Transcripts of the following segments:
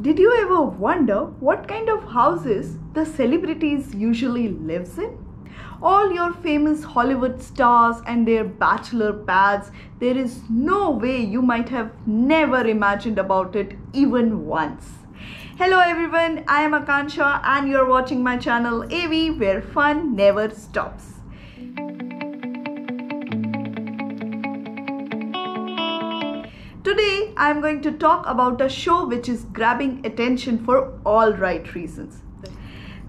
Did you ever wonder what kind of houses the celebrities usually lives in? All your famous Hollywood stars and their bachelor pads, there is no way you might have never imagined about it even once. Hello everyone, I am Akansha and you're watching my channel AV where fun never stops. I am going to talk about a show which is grabbing attention for all right reasons.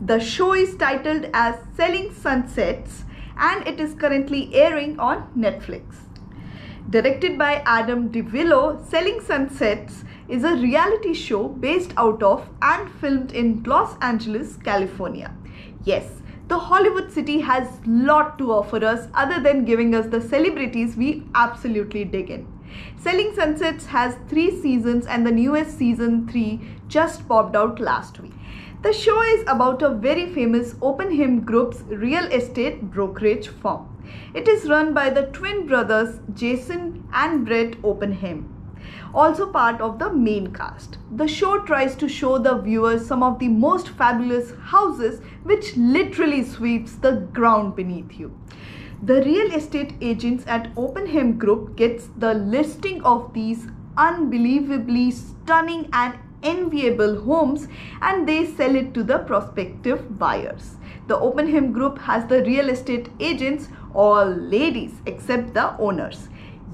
The show is titled as Selling Sunsets and it is currently airing on Netflix. Directed by Adam DiVello, Selling Sunsets is a reality show based out of and filmed in Los Angeles, California. Yes, the Hollywood city has lot to offer us other than giving us the celebrities we absolutely dig in. Selling Sunsets has 3 seasons and the newest season 3 just popped out last week. The show is about a very famous Oppenheim Group's real estate brokerage firm. It is run by the twin brothers Jason and Brett Oppenheim also part of the main cast. The show tries to show the viewers some of the most fabulous houses which literally sweeps the ground beneath you. The real estate agents at Oppenheim Group gets the listing of these unbelievably stunning and enviable homes and they sell it to the prospective buyers. The Oppenheim Group has the real estate agents all ladies except the owners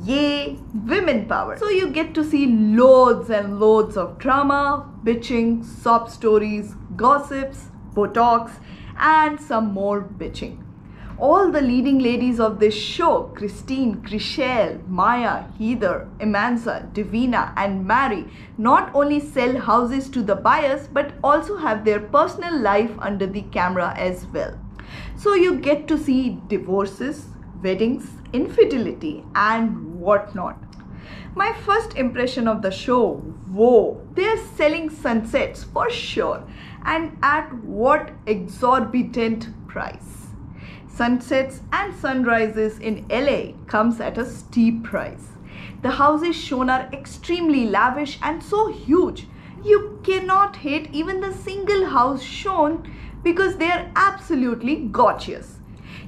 Yay, women power. So you get to see loads and loads of drama, bitching, sob stories, gossips, botox, and some more bitching. All the leading ladies of this show, Christine, Chrishell, Maya, Heather, Amanza, Davina, and Mary, not only sell houses to the buyers but also have their personal life under the camera as well. So you get to see divorces, weddings, infidelity, and whatnot. My first impression of the show, whoa, they're selling sunsets for sure, and at what exorbitant price. Sunsets and sunrises in LA comes at a steep price. The houses shown are extremely lavish and so huge. You cannot hate even the single house shown because they are absolutely gorgeous.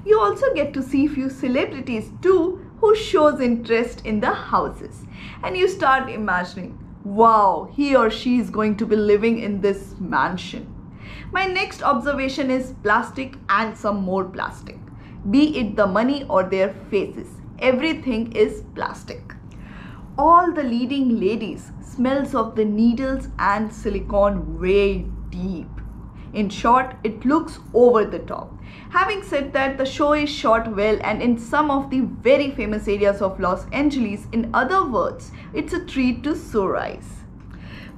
You also get to see a few celebrities too who shows interest in the houses. And you start imagining, wow, he or she is going to be living in this mansion. My next observation is plastic and some more plastic. Be it the money or their faces, everything is plastic. All the leading ladies smells of the needles and silicone way deep. In short, it looks over the top. Having said that, the show is shot well and in some of the very famous areas of Los Angeles. In other words, it's a treat to sore eyes.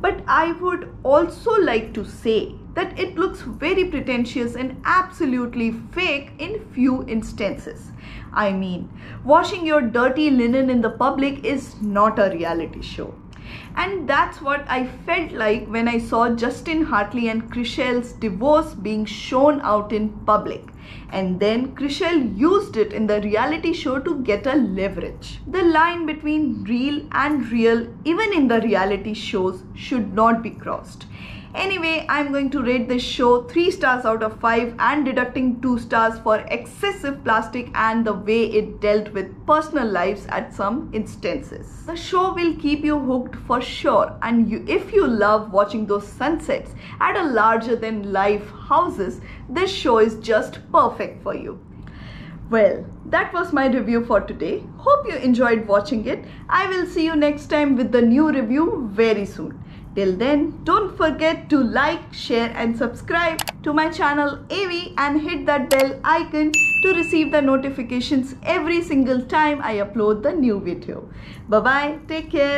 But I would also like to say that it looks very pretentious and absolutely fake in few instances. I mean, washing your dirty linen in the public is not a reality show. And that's what I felt like when I saw Justin Hartley and Chrishell's divorce being shown out in public. And then Chrishell used it in the reality show to get a leverage. The line between real and real, even in the reality shows, should not be crossed. Anyway, I'm going to rate this show 3 stars out of 5 and deducting 2 stars for excessive plastic and the way it dealt with personal lives at some instances. The show will keep you hooked for sure and you, if you love watching those sunsets at a larger than life houses, this show is just perfect for you. Well, that was my review for today. Hope you enjoyed watching it. I will see you next time with the new review very soon. Till then, don't forget to like, share and subscribe to my channel AV and hit that bell icon to receive the notifications every single time I upload the new video. Bye bye, take care.